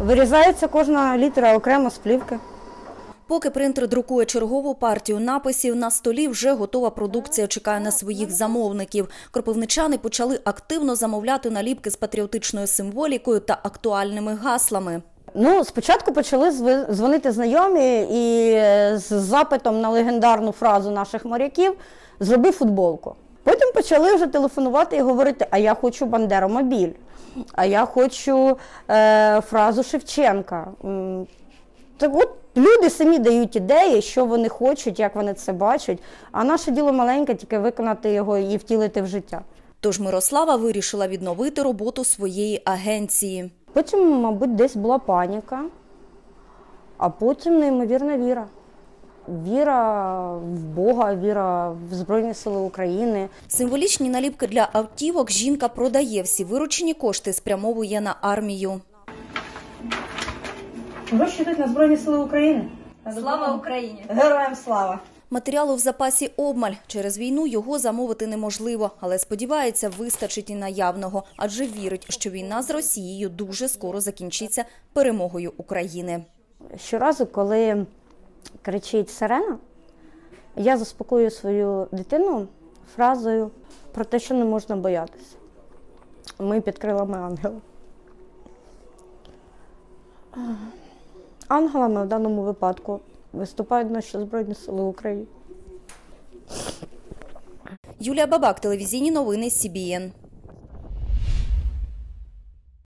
Вирізається кожна літера окремо з плівки. Поки принтер друкує чергову партію написів, на столі вже готова продукція чекає на своїх замовників. Кропивничани почали активно замовляти наліпки з патріотичною символікою та актуальними гаслами. Ну, спочатку почали дзвонити знайомі і е, з запитом на легендарну фразу наших моряків зроби футболку. Потім почали вже телефонувати і говорити: а я хочу Бандеромобіль, а я хочу е, фразу Шевченка. Так от люди самі дають ідеї, що вони хочуть, як вони це бачать. А наше діло маленьке, тільки виконати його і втілити в життя. Тож Мирослава вирішила відновити роботу своєї агенції. Потім, мабуть, десь була паніка, а потім неймовірна віра. Віра в Бога, віра в Збройні Сили України. Символічні наліпки для автівок жінка продає. Всі виручені кошти спрямовує на армію. Гроші йдуть на Збройні Сили України. Слава Україні! Героям слава! Матеріалу в запасі обмаль. Через війну його замовити неможливо, але сподівається, вистачить і наявного, адже вірить, що війна з Росією дуже скоро закінчиться перемогою України. Щоразу, коли кричить сирена, я заспокоюю свою дитину фразою про те, що не можна боятися. Ми під крилами ангела. Ангелами в даному випадку виступають наші Збройні Сили України. Юлія Бабак, телевізійні новини СІБІН.